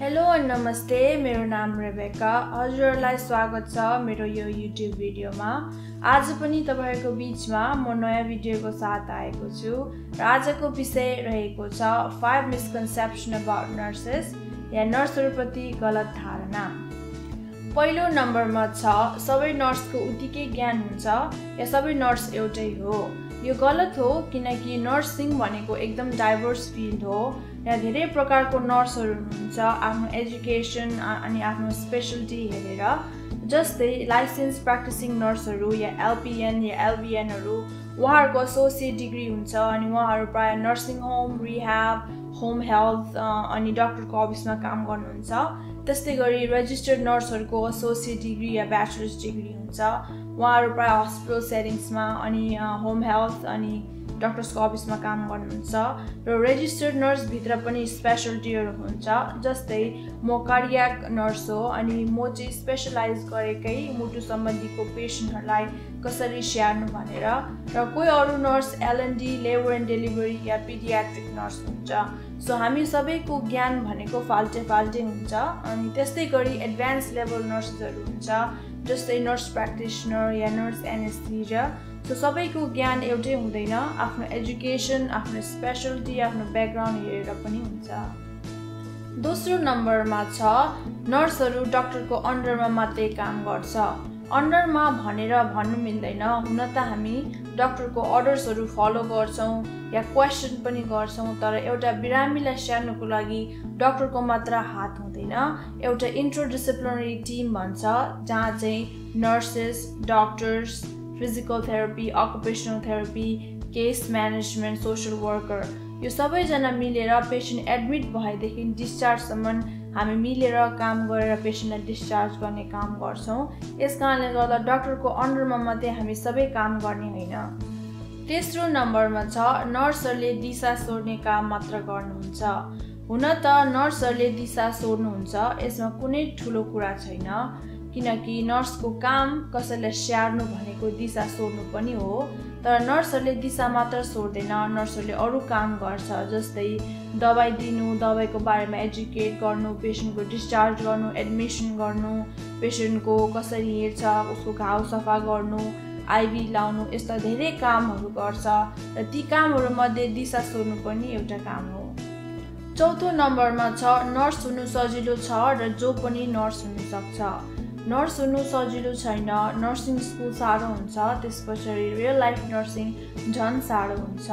Hello नमस्ते मेरो नाम रेबेका। हजुरहरूलाई स्वागत छ मेरो यो युट्युब भिडियोमा। आज पनि तपाईँहरूको बिचमा म नयाँ भिडियोको साथ आएको छु र आजको विषय रहेको छ फाइभ मिसकन्सेप्सन अबाउट नर्सेस या नर्सहरूप्रति गलत धारणा। पहिलो नम्बरमा छ सबै नर्सको उत्तिकै ज्ञान हुन्छ या सबै नर्स एउटै हो। यो गलत हो किनकि नर्सिङ भनेको एकदम डाइभर्स फिल्ड हो यहाँ धेरै प्रकारको नर्सहरू हुनुहुन्छ आफ्नो एजुकेसन अनि आफ्नो स्पेसलिटी हेरेर। जस्तै लाइसेन्स प्र्याक्टिसिङ नर्सहरू या एलपिएन या एलबिएनहरू उहाँहरूको एसोसिएट डिग्री हुन्छ अनि उहाँहरू प्रायः nursing home rehab home health अनि डक्टरको अफिसमा काम गर्नुहुन्छ। त्यस्तै गरी रेजिस्टर्ड नर्सहरूको एसोसिएट डिग्री या ब्याचलर्स डिग्री हुन्छ। उहाँहरू प्रायः हस्पिटल सेटिङ्समा अनि होम हेल्थ अनि डक्टर्सको अफिसमा काम गर्नुहुन्छ र रेजिस्टर्ड नर्सभित्र पनि स्पेसलिटीहरू हुन्छ जस्तै म कार्डियाक नर्स हो अनि म चाहिँ स्पेसलाइज गरेकै मुटु सम्बन्धीको पेसेन्टहरूलाई कसरी स्याहार्नु भनेर र कोही अरू nurse L and D labour and delivery yeah paediatric nurse हुन्छ। सो हामी सबैको ज्ञान भनेको फाल्टे फाल्टे हुन्छ अनि त्यस्तै गरी एडभान्स लेभल नर्सेसहरू हुन्छ। जस्तै नर्स प्र्याक्टिसनर या नर्स एनएसथिरिया सो सबैको ज्ञान एउटै हुँदैन। आफ्नो एजुकेसन आफ्नो स्पेसलिटी आफ्नो ब्याकग्राउन्ड हेरेर पनि हुन्छ। दोस्रो नम्बरमा छ नर्सहरू डक्टरको अन्डरमा मात्रै काम गर्छ। अन्डरमा भनेर भन्नु मिल्दैन। हुन त हामी डक्टरको अर्डर्सहरू फलो गर्छौँ या क्वेसन पनि गर्छौँ तर एउटा बिरामीलाई स्याहार्नुको लागि डक्टरको मात्र हात हुँदैन। एउटा इन्ट्रोडिसिप्लिनरी टिम भन्छ जहाँ चाहिँ nurses doctors physical therapy occupational therapy case management social worker यो सबैजना मिलेर पेसेन्ट एडमिट भएदेखि डिस्चार्जसम्म हामी मिलेर काम गरेर पेसेन्टलाई डिस्चार्ज गर्ने काम गर्छौँ। यस कारणले गर्दा डक्टरको अन्डरमा मात्रै हामी सबै काम गर्ने होइन। तेस्रो नम्बरमा छ नर्सहरूले दिशा सोध्ने काम मात्र गर्नुहुन्छ। हुन त नर्सहरूले दिशा सोध्नुहुन्छ यसमा कुनै ठुलो कुरा छैन। किनकि नर्सको काम कसैलाई स्याहार्नु भनेको दिशा सोध्नु पनि हो। तर नर्सहरूले दिशा मात्र सोध्दैन नर्सहरूले अरू काम गर्छ जस्तै दबाई दिनु दबाईको बारेमा एजुकेट गर्नु पेसेन्टको डिस्चार्ज गर्नु एडमिसन गर्नु पेसेन्टको कसरी हेर्छ उसको घाउ सफा गर्नु आइभी लाउनु यस्ता धेरै कामहरू गर्छ र ती कामहरूमध्ये दिशा सोध्नु पनि एउटा काम हो। चौथो नम्बरमा छ नर्स हुनु सजिलो छ र जो पनि नर्स हुनसक्छ नर्स हुनु सजिलो छैन नर्सिङ स्कुल साह्रो हुन्छ त्यस पछाडि रियल लाइफ नर्सिङ झन् साह्रो हुन्छ।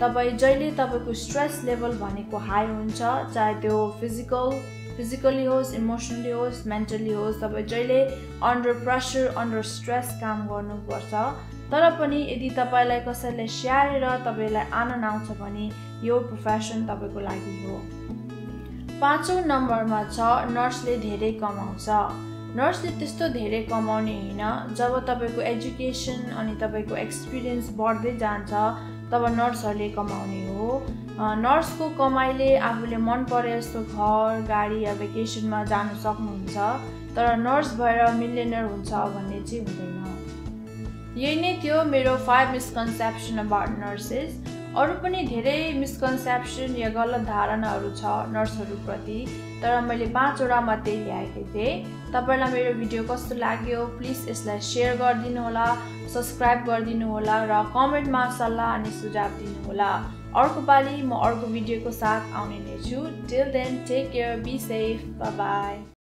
तपाईँ जहिले तपाईँको स्ट्रेस लेभल भनेको हाई हुन्छ चाहे त्यो फिजिकल फिजिकली होस् इमोसनली होस् मेन्टली होस् तपाईँ जहिले अन्डर प्रेसर अन्डर स्ट्रेस काम गर्नुपर्छ। तर पनि यदि तपाईँलाई कसैलाई स्याहारेर तपाईँलाई आनन्द आउँछ भने यो प्रोफेसन तपाईँको लागि हो। पाँचौँ नम्बरमा छ नर्सले धेरै कमाउँछ। नर्सले त्यस्तो धेरै कमाउने होइन। जब तपाईँको एजुकेसन अनि तपाईँको एक्सपिरियन्स बढ्दै जान्छ तब नर्सहरूले कमाउने हो। नर्सको कमाइले आफूले मन परे जस्तो घर गाडी या भेकेसनमा जानु सक्नुहुन्छ तर नर्स भएर मिलियनर हुन्छ भन्ने चाहिँ हुँदैन। यही नै थियो मेरो फाइभ मिसकन्सेप्सन अबाउट नर्सेस। अरू पनि धेरै मिसकन्सेप्सन या गलत धारणाहरू छ नर्सहरूप्रति तर मैले पाँचवटा मात्रै ल्याएको थिएँ। तपाईँलाई मेरो भिडियो कस्तो लाग्यो प्लिज यसलाई सेयर गरिदिनु होला सब्सक्राइब गरिदिनु होला र कमेन्टमा सल्लाह अनि सुझाव दिनुहोला। अर्को पालि म अर्को भिडियोको साथ आउने नै छु। Till then take care be safe bye